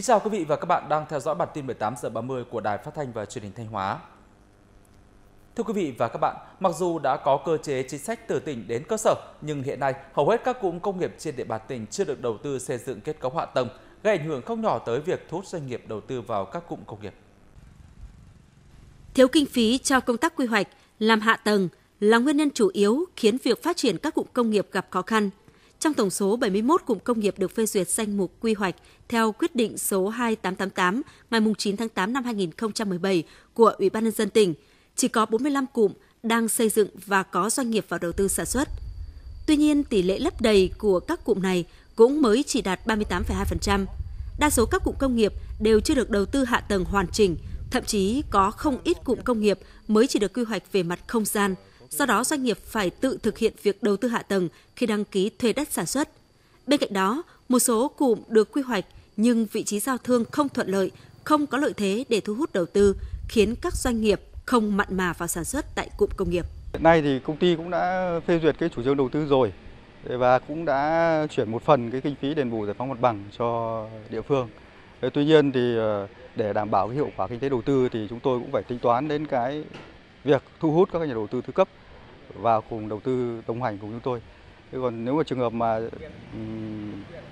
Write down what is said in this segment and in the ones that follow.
Kính chào quý vị và các bạn đang theo dõi bản tin 18 giờ 30 của Đài Phát thanh và Truyền hình Thanh Hóa. Thưa quý vị và các bạn, mặc dù đã có cơ chế chính sách từ tỉnh đến cơ sở, nhưng hiện nay hầu hết các cụm công nghiệp trên địa bàn tỉnh chưa được đầu tư xây dựng kết cấu hạ tầng, gây ảnh hưởng không nhỏ tới việc thu hút doanh nghiệp đầu tư vào các cụm công nghiệp. Thiếu kinh phí cho công tác quy hoạch, làm hạ tầng là nguyên nhân chủ yếu khiến việc phát triển các cụm công nghiệp gặp khó khăn. Trong tổng số 71 cụm công nghiệp được phê duyệt danh mục quy hoạch theo quyết định số 2888 ngày 9 tháng 8 năm 2017 của Ủy ban nhân dân tỉnh, chỉ có 45 cụm đang xây dựng và có doanh nghiệp vào đầu tư sản xuất. Tuy nhiên, tỷ lệ lấp đầy của các cụm này cũng mới chỉ đạt 38,2%. Đa số các cụm công nghiệp đều chưa được đầu tư hạ tầng hoàn chỉnh, thậm chí có không ít cụm công nghiệp mới chỉ được quy hoạch về mặt không gian, do đó doanh nghiệp phải tự thực hiện việc đầu tư hạ tầng khi đăng ký thuê đất sản xuất. Bên cạnh đó, một số cụm được quy hoạch nhưng vị trí giao thương không thuận lợi, không có lợi thế để thu hút đầu tư, khiến các doanh nghiệp không mặn mà vào sản xuất tại cụm công nghiệp. Hiện nay thì công ty cũng đã phê duyệt cái chủ trương đầu tư rồi và cũng đã chuyển một phần cái kinh phí đền bù giải phóng mặt bằng cho địa phương. Tuy nhiên thì ờ, để đảm bảo cái hiệu quả kinh tế đầu tư thì chúng tôi cũng phải tính toán đến cái việc thu hút các nhà đầu tư thứ cấp vào cùng đầu tư đồng hành cùng chúng tôi. Thế còn nếu mà trường hợp mà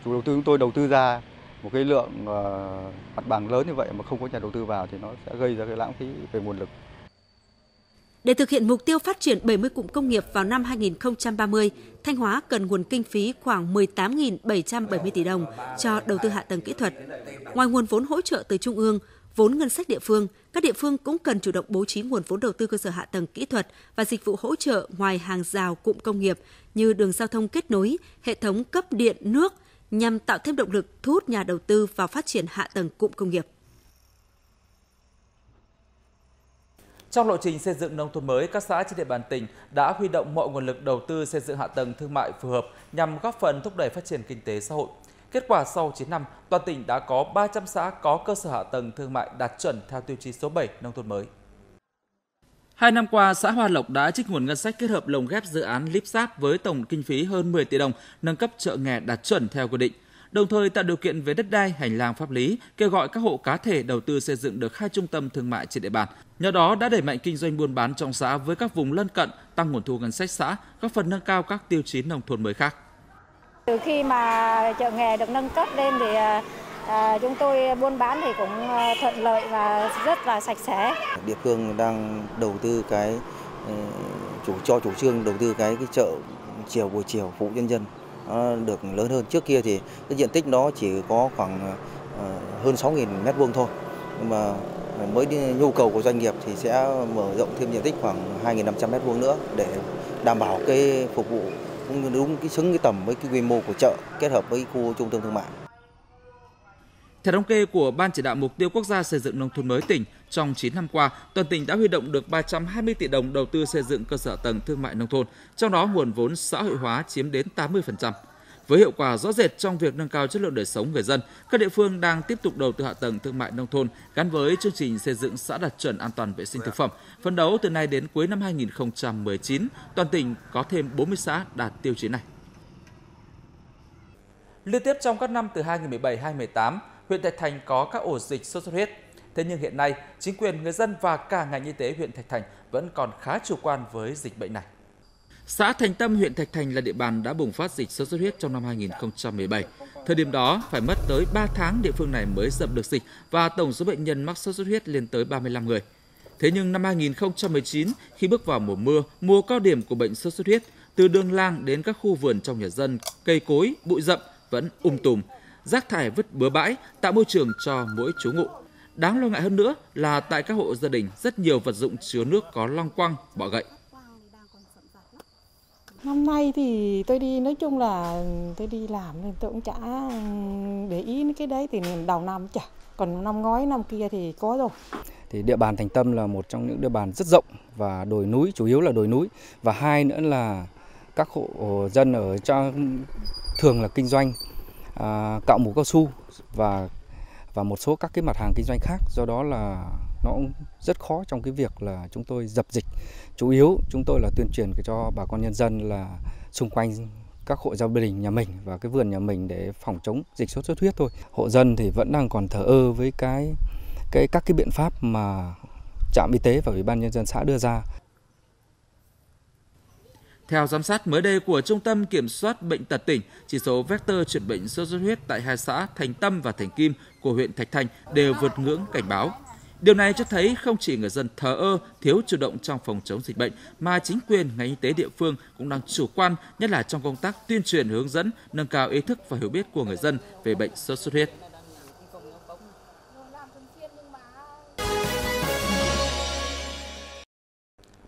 chủ đầu tư chúng tôi đầu tư ra một cái lượng ờ, mặt bằng lớn như vậy mà không có nhà đầu tư vào thì nó sẽ gây ra cái lãng phí về nguồn lực. Để thực hiện mục tiêu phát triển 70 cụm công nghiệp vào năm 2030, Thanh Hóa cần nguồn kinh phí khoảng 18.770 tỷ đồng cho đầu tư hạ tầng kỹ thuật. Ngoài nguồn vốn hỗ trợ từ Trung ương, vốn ngân sách địa phương, các địa phương cũng cần chủ động bố trí nguồn vốn đầu tư cơ sở hạ tầng kỹ thuật và dịch vụ hỗ trợ ngoài hàng rào cụm công nghiệp như đường giao thông kết nối, hệ thống cấp điện nước nhằm tạo thêm động lực thu hút nhà đầu tư vào phát triển hạ tầng cụm công nghiệp. Trong lộ trình xây dựng nông thôn mới, các xã trên địa bàn tỉnh đã huy động mọi nguồn lực đầu tư xây dựng hạ tầng thương mại phù hợp nhằm góp phần thúc đẩy phát triển kinh tế xã hội. Kết quả sau 9 năm, toàn tỉnh đã có 300 xã có cơ sở hạ tầng thương mại đạt chuẩn theo tiêu chí số 7 nông thôn mới. Hai năm qua, xã Hoa Lộc đã trích nguồn ngân sách kết hợp lồng ghép dự án LIPSAT với tổng kinh phí hơn 10 tỷ đồng, nâng cấp chợ nghề đạt chuẩn theo quy định đồng thời tạo điều kiện về đất đai, hành lang pháp lý, kêu gọi các hộ cá thể đầu tư xây dựng được hai trung tâm thương mại trên địa bàn. Nhờ đó đã đẩy mạnh kinh doanh buôn bán trong xã với các vùng lân cận, tăng nguồn thu ngân sách xã, góp phần nâng cao các tiêu chí nông thôn mới khác. Từ khi mà chợ nghề được nâng cấp lên thì à, à, chúng tôi buôn bán thì cũng à, thuận lợi và rất là sạch sẽ. Địa phương đang đầu tư cái ừ, chủ cho chủ trương đầu tư cái cái chợ chiều buổi chiều phụ nhân dân nó được lớn hơn. Trước kia thì cái diện tích đó chỉ có khoảng à, hơn 6.000 mét vuông thôi. Nhưng mà mới nhu cầu của doanh nghiệp thì sẽ mở rộng thêm diện tích khoảng 2.500 mét vuông nữa để đảm bảo cái phục vụ cũng như đúng cái xứng cái tầm với cái quy mô của chợ kết hợp với khu trung tâm thương mại. Theo thống kê của Ban chỉ đạo mục tiêu quốc gia xây dựng nông thôn mới tỉnh, trong 9 năm qua, toàn tỉnh đã huy động được 320 tỷ đồng đầu tư xây dựng cơ sở tầng thương mại nông thôn, trong đó nguồn vốn xã hội hóa chiếm đến 80%. Với hiệu quả rõ rệt trong việc nâng cao chất lượng đời sống người dân, các địa phương đang tiếp tục đầu tư hạ tầng thương mại nông thôn gắn với chương trình xây dựng xã đạt chuẩn an toàn vệ sinh thực phẩm. Phấn đấu từ nay đến cuối năm 2019, toàn tỉnh có thêm 40 xã đạt tiêu chí này. Liên tiếp trong các năm từ 2017-2018, huyện Thạch Thành có các ổ dịch sốt xuất huyết. Thế nhưng hiện nay, chính quyền, người dân và cả ngành y tế huyện Thạch Thành vẫn còn khá chủ quan với dịch bệnh này. Xã Thành Tâm, huyện Thạch Thành là địa bàn đã bùng phát dịch sốt xuất huyết trong năm 2017. Thời điểm đó, phải mất tới 3 tháng địa phương này mới dập được dịch và tổng số bệnh nhân mắc sốt xuất huyết lên tới 35 người. Thế nhưng năm 2019, khi bước vào mùa mưa, mùa cao điểm của bệnh sốt xuất huyết, từ đường làng đến các khu vườn trong nhà dân, cây cối, bụi rậm vẫn um tùm, rác thải vứt bừa bãi, tạo môi trường cho mỗi chú ngụ. Đáng lo ngại hơn nữa là tại các hộ gia đình rất nhiều vật dụng chứa nước có long quăng, bọ gậy. Năm nay thì tôi đi nói chung là tôi đi làm nên tôi cũng chả để ý cái đấy thì đầu năm chả. Còn năm ngoái năm kia thì có rồi. Thì địa bàn Thành Tâm là một trong những địa bàn rất rộng và đồi núi, chủ yếu là đồi núi. Và hai nữa là các hộ dân ở trong thường là kinh doanh à, cạo mũ cao su và và một số các cái mặt hàng kinh doanh khác do đó là nó cũng rất khó trong cái việc là chúng tôi dập dịch chủ yếu chúng tôi là tuyên truyền cho bà con nhân dân là xung quanh các hộ gia đình nhà mình và cái vườn nhà mình để phòng chống dịch sốt xuất huyết thôi. Hộ dân thì vẫn đang còn thờ ơ với cái cái các cái biện pháp mà trạm y tế và ủy ban nhân dân xã đưa ra. Theo giám sát mới đây của Trung tâm Kiểm soát Bệnh tật tỉnh, chỉ số vector truyền bệnh sốt xuất huyết tại hai xã Thành Tâm và Thành Kim của huyện Thạch Thành đều vượt ngưỡng cảnh báo. Điều này cho thấy không chỉ người dân thờ ơ, thiếu chủ động trong phòng chống dịch bệnh, mà chính quyền, ngành y tế địa phương cũng đang chủ quan, nhất là trong công tác tuyên truyền hướng dẫn, nâng cao ý thức và hiểu biết của người dân về bệnh sốt xuất huyết.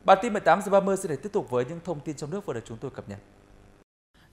Bản tin 18 giờ 30 sẽ để tiếp tục với những thông tin trong nước vừa được chúng tôi cập nhật.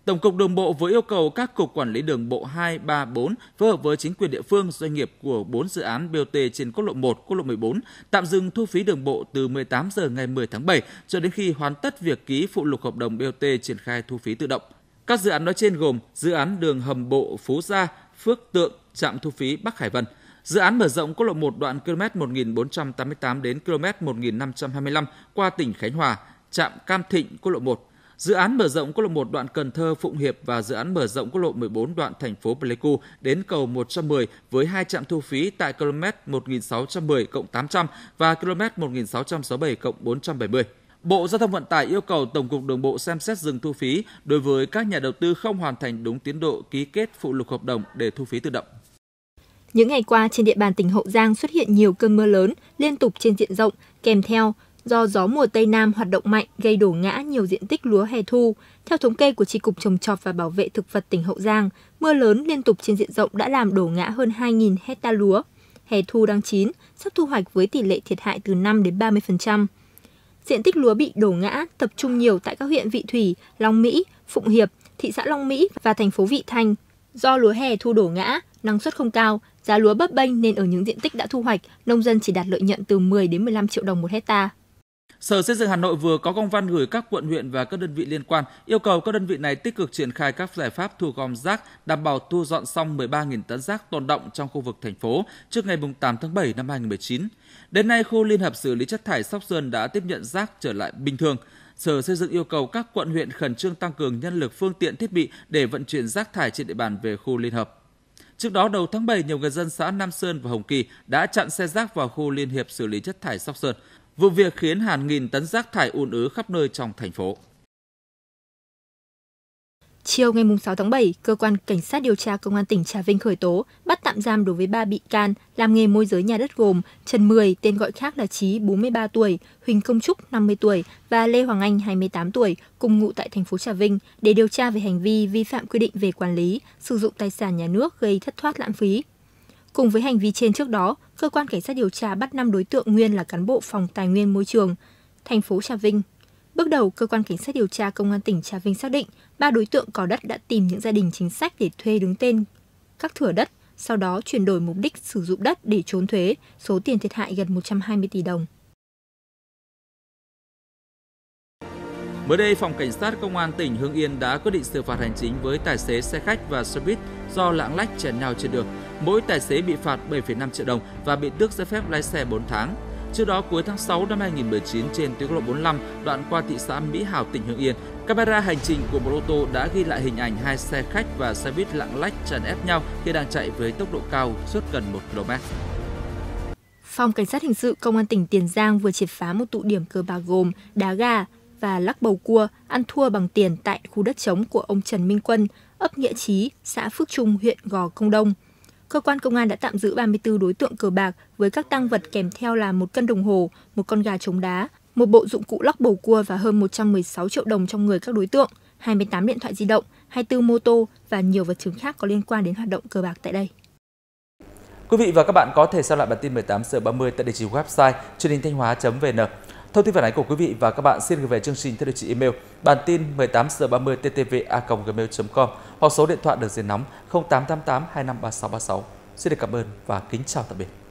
Tổng cục Đường bộ vừa yêu cầu các cục quản lý đường bộ 2, 3, 4 phối hợp với chính quyền địa phương, doanh nghiệp của 4 dự án BOT trên quốc lộ 1, quốc lộ 14 tạm dừng thu phí đường bộ từ 18 giờ ngày 10 tháng 7 cho đến khi hoàn tất việc ký phụ lục hợp đồng BOT triển khai thu phí tự động. Các dự án nói trên gồm dự án đường hầm bộ Phú Gia, Phước Tượng, trạm thu phí Bắc Hải Vân, Dự án mở rộng quốc lộ 1 đoạn km 1488 đến km 1525 qua tỉnh Khánh Hòa, trạm Cam Thịnh quốc lộ 1. Dự án mở rộng quốc lộ 1 đoạn Cần Thơ Phụng Hiệp và dự án mở rộng quốc lộ 14 đoạn thành phố Pleiku đến cầu 110 với hai trạm thu phí tại km 1610 cộng 800 và km 1667 cộng 470. Bộ Giao thông Vận tải yêu cầu Tổng cục Đường bộ xem xét dừng thu phí đối với các nhà đầu tư không hoàn thành đúng tiến độ ký kết phụ lục hợp đồng để thu phí tự động. Những ngày qua trên địa bàn tỉnh Hậu Giang xuất hiện nhiều cơn mưa lớn liên tục trên diện rộng, kèm theo do gió mùa Tây Nam hoạt động mạnh gây đổ ngã nhiều diện tích lúa hè thu. Theo thống kê của Tri Cục Trồng Trọt và Bảo vệ Thực vật tỉnh Hậu Giang, mưa lớn liên tục trên diện rộng đã làm đổ ngã hơn 2.000 hecta lúa. Hè thu đang chín, sắp thu hoạch với tỷ lệ thiệt hại từ 5 đến 30%. Diện tích lúa bị đổ ngã tập trung nhiều tại các huyện Vị Thủy, Long Mỹ, Phụng Hiệp, thị xã Long Mỹ và thành phố Vị Thanh. Do lúa hè thu đổ ngã, năng suất không cao, giá lúa bấp bênh nên ở những diện tích đã thu hoạch, nông dân chỉ đạt lợi nhuận từ 10 đến 15 triệu đồng một hecta. Sở Xây dựng Hà Nội vừa có công văn gửi các quận huyện và các đơn vị liên quan yêu cầu các đơn vị này tích cực triển khai các giải pháp thu gom rác đảm bảo thu dọn xong 13.000 tấn rác tồn động trong khu vực thành phố trước ngày 8 tháng 7 năm 2019. Đến nay, khu liên hợp xử lý chất thải Sóc Sơn đã tiếp nhận rác trở lại bình thường. Sở Xây dựng yêu cầu các quận huyện khẩn trương tăng cường nhân lực phương tiện thiết bị để vận chuyển rác thải trên địa bàn về khu liên hợp. Trước đó đầu tháng 7, nhiều người dân xã Nam Sơn và Hồng Kỳ đã chặn xe rác vào khu liên hiệp xử lý chất thải Sóc Sơn. Vụ việc khiến hàng nghìn tấn rác thải ùn ứ khắp nơi trong thành phố. Chiều ngày 6 tháng 7, cơ quan cảnh sát điều tra công an tỉnh Trà Vinh khởi tố, bắt tạm giam đối với ba bị can làm nghề môi giới nhà đất gồm Trần Mười, tên gọi khác là Chí, 43 tuổi, Huỳnh Công Trúc, 50 tuổi và Lê Hoàng Anh, 28 tuổi, cùng ngụ tại thành phố Trà Vinh để điều tra về hành vi vi phạm quy định về quản lý, sử dụng tài sản nhà nước gây thất thoát lãng phí. Cùng với hành vi trên trước đó, cơ quan cảnh sát điều tra bắt 5 đối tượng nguyên là cán bộ phòng tài nguyên môi trường, thành phố Trà Vinh. Bước đầu, cơ quan cảnh sát điều tra công an tỉnh Trà Vinh xác định ba đối tượng có đất đã tìm những gia đình chính sách để thuê đứng tên các thửa đất, sau đó chuyển đổi mục đích sử dụng đất để trốn thuế, số tiền thiệt hại gần 120 tỷ đồng. Mới đây, Phòng Cảnh sát Công an tỉnh Hưng Yên đã quyết định xử phạt hành chính với tài xế xe khách và xe buýt do lạng lách chèn nhau trên đường. Mỗi tài xế bị phạt 7,5 triệu đồng và bị tước giấy phép lái xe 4 tháng. Trước đó, cuối tháng 6 năm 2019 trên tuyến lộ 45 đoạn qua thị xã Mỹ Hào, tỉnh Hưng Yên, camera hành trình của một ô tô đã ghi lại hình ảnh hai xe khách và xe buýt lạng lách chèn ép nhau khi đang chạy với tốc độ cao suốt gần 1 km. Phòng Cảnh sát Hình sự Công an tỉnh Tiền Giang vừa triệt phá một tụ điểm cờ bạc gồm đá gà và lắc bầu cua ăn thua bằng tiền tại khu đất trống của ông Trần Minh Quân, ấp Nghĩa Chí, xã Phước Trung, huyện Gò Công Đông – cơ quan công an đã tạm giữ 34 đối tượng cờ bạc với các tăng vật kèm theo là một cân đồng hồ, một con gà trống đá, một bộ dụng cụ lóc bầu cua và hơn 116 triệu đồng trong người các đối tượng, 28 điện thoại di động, 24 mô tô và nhiều vật chứng khác có liên quan đến hoạt động cờ bạc tại đây. Quý vị và các bạn có thể xem lại bản tin 18 giờ 30 tại địa chỉ website truyền hình thanh hóa.vn. Thông tin phản ánh của quý vị và các bạn xin gửi về chương trình theo địa chỉ email bản tin 18 giờ 30 TTVAGmail.com hoặc số điện thoại đường dây nóng 0888 253636. Xin được cảm ơn và kính chào tạm biệt.